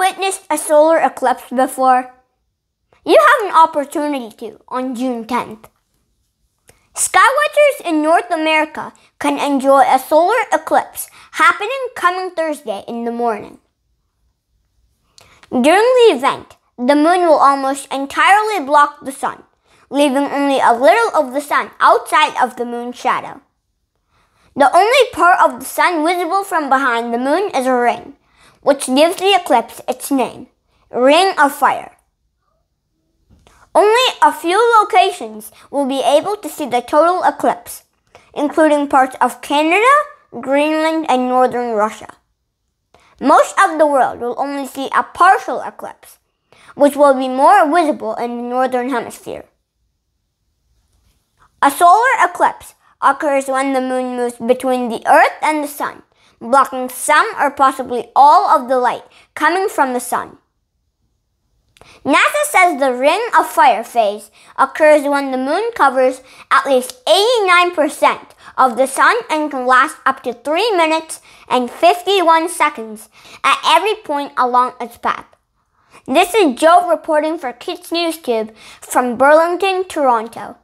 witnessed a solar eclipse before? You have an opportunity to on June 10th. Skywatchers in North America can enjoy a solar eclipse happening coming Thursday in the morning. During the event, the moon will almost entirely block the sun, leaving only a little of the sun outside of the moon's shadow. The only part of the sun visible from behind the moon is a ring, which gives the eclipse its name, Ring of Fire. Only a few locations will be able to see the total eclipse, including parts of Canada, Greenland, and northern Russia. Most of the world will only see a partial eclipse, which will be more visible in the northern hemisphere. A solar eclipse occurs when the moon moves between the earth and the sun, blocking some or possibly all of the light coming from the sun. NASA says the ring of fire phase occurs when the moon covers at least 89% of the sun and can last up to 3 minutes and 51 seconds at every point along its path. This is Joe reporting for Kids News Tube from Burlington, Toronto.